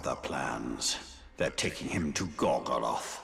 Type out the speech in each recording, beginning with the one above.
other plans. They're taking him to Gorgoroth.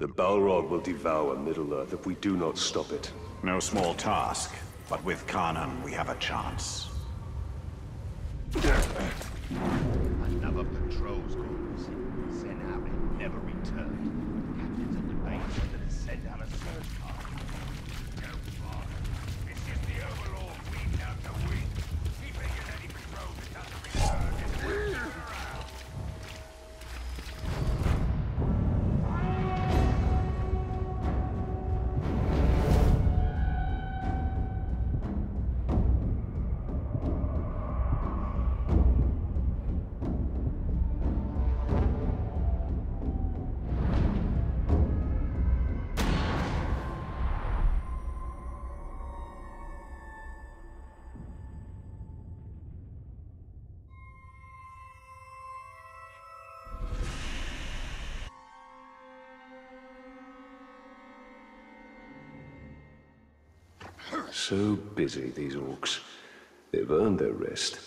The Balrog will devour Middle-earth if we do not stop it. No small task, but with Carnán we have a chance. Another patrol's quarters. Sent never returned. Captains of the base wanted to send out a search party. So busy, these orcs. They've earned their rest.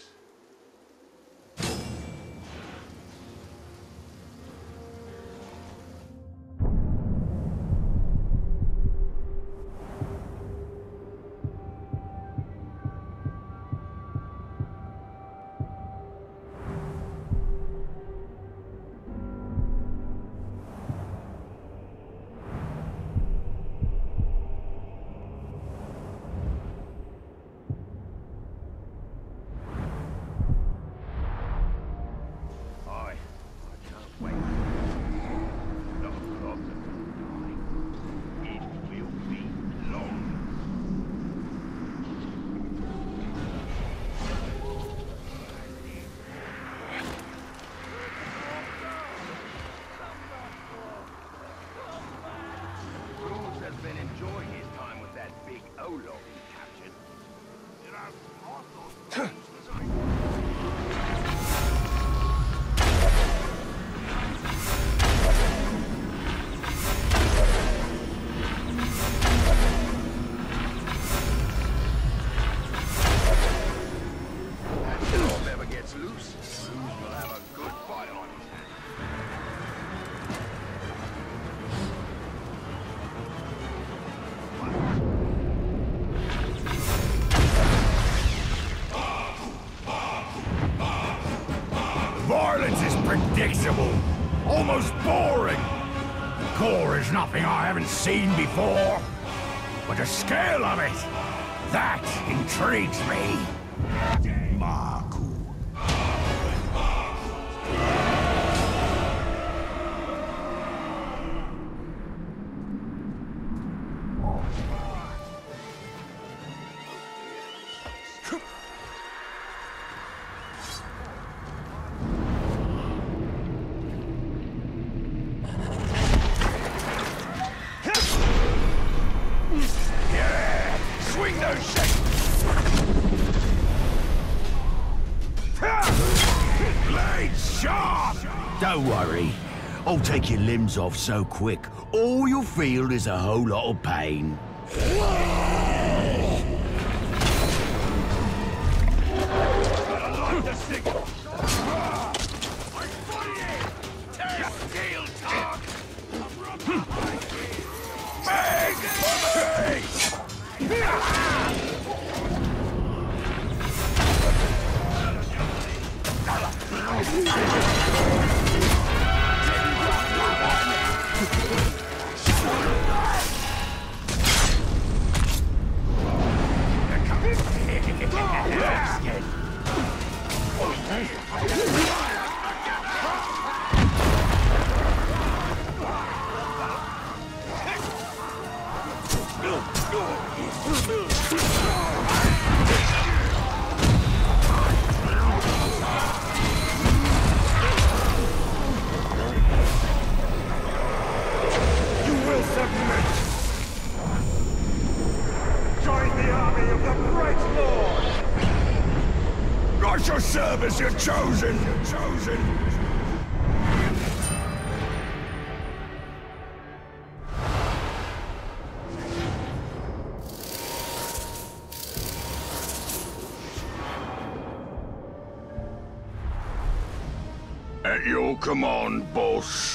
that big Olog he captured. You know, predictable, almost boring. Gore is nothing I haven't seen before. But the scale of it, that intrigues me. Marku. Blade sharp! Don't worry. I'll take your limbs off so quick, all you'll feel is a whole lot of pain. No! At your service, you're chosen! You're chosen! At your command, boss.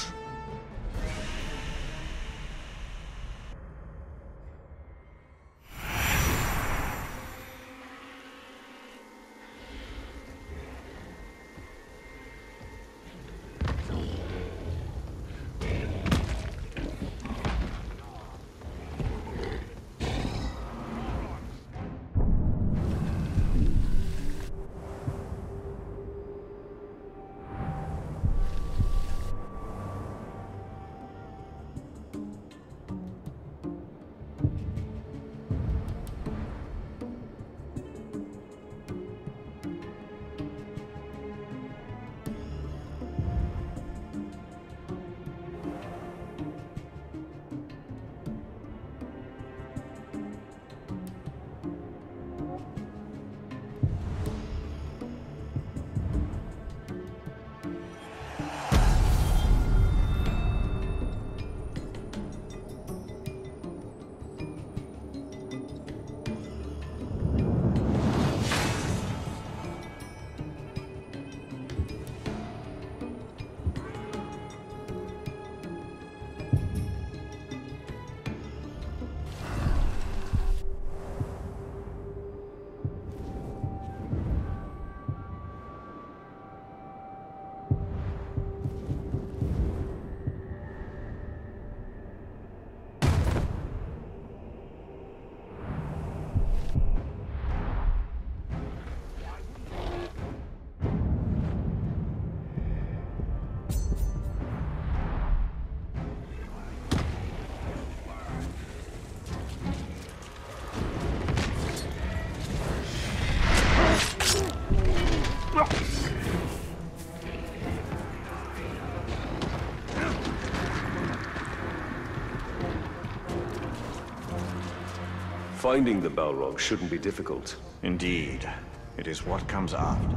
Finding the Balrog shouldn't be difficult. Indeed. It is what comes after.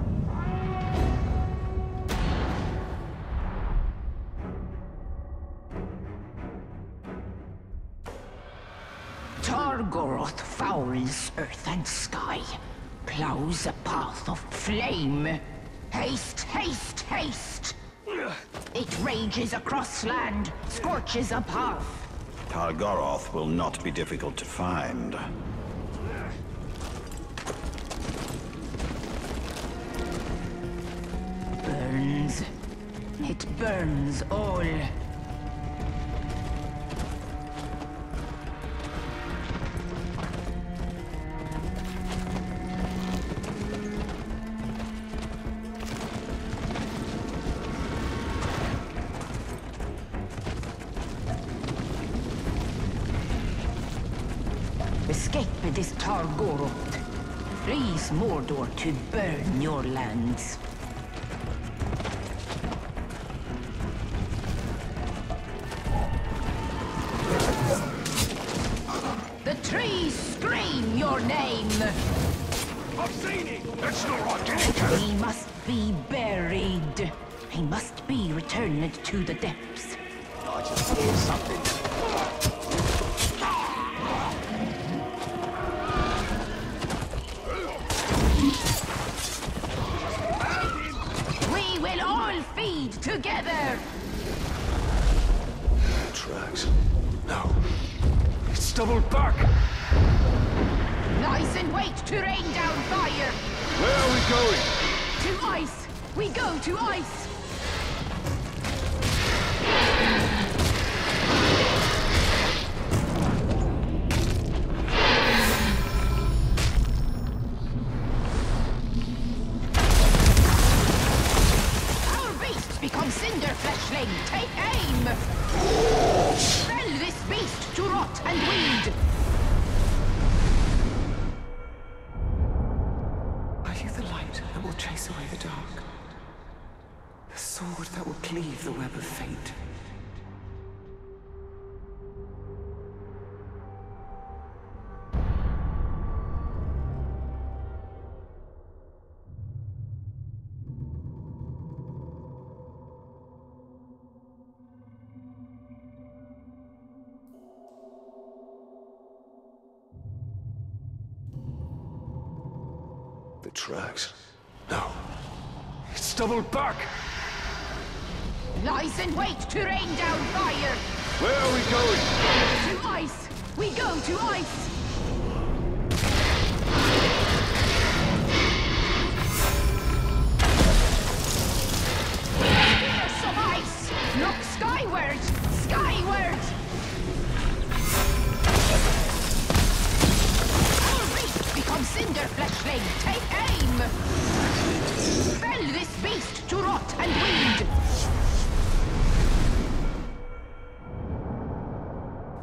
Tar Goroth fouls earth and sky, plows a path of flame. Haste, haste, haste! It rages across land, scorches a path. Tar Goroth will not be difficult to find. Burns. It burns all. This Tar Goroth. Freeze Mordor to burn your lands. The trees scream your name. I've it! He must be buried. He must be returned to the depths. I just hear something. Will all feed together. Tracks. No. It's doubled back! Lies in wait to rain down fire! Where are we going? To ice! We go to ice! Fleshling! Take aim! Fell this beast to rot and weed! Are you the light that will chase away the dark? The sword that will cleave the web of fate? Tracks. No. It's doubled back! Lies in wait to rain down fire! Where are we going? To ice! We go to ice! Spears of ice! Look skyward! Skyward! Become cinder fleshling! Take aim! Fell this beast to rot and weed!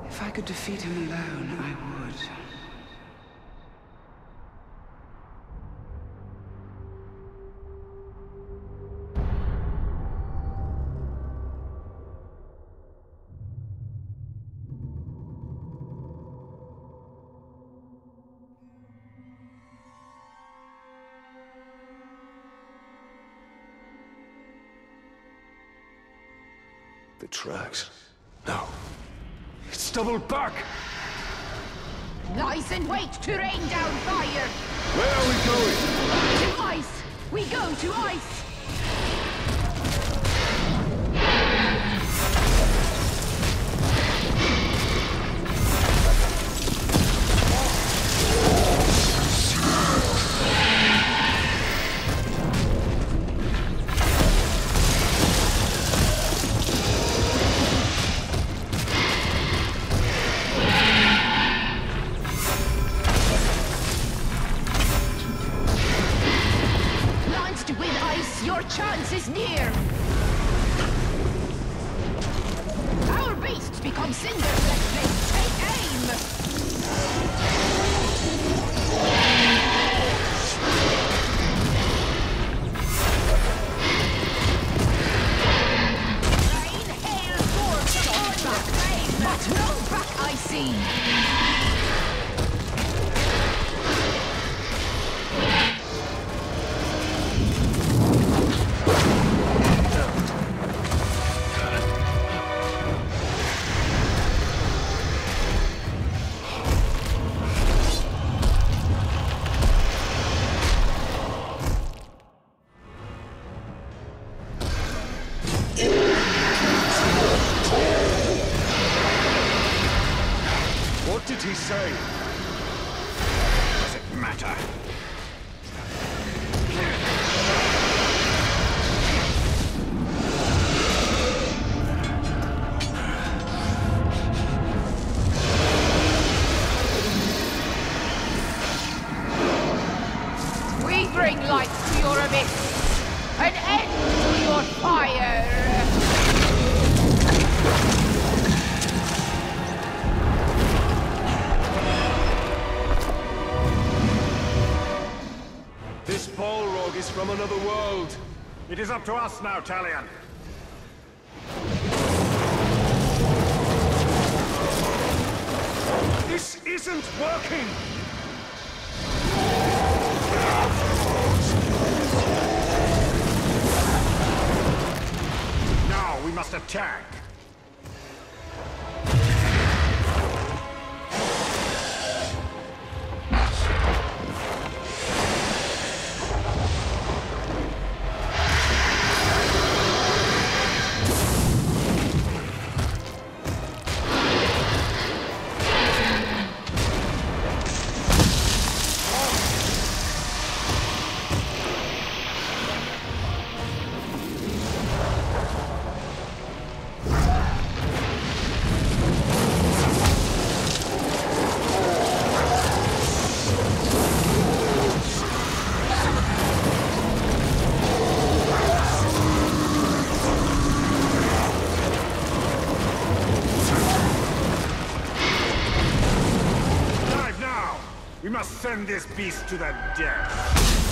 If I could defeat him alone, I would. Tracks. No. It's doubled back! Lies in wait to rain down fire! Where are we going? To ice! We go to ice! Beasts did he say? Does it matter? From another world. It is up to us now, Talion. This isn't working! Now we must attack. Must send this beast to the death.